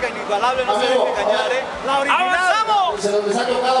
única, inigualable no se debe engañar, ¿eh? La original. ¡Avanzamos! Se nos ha tocado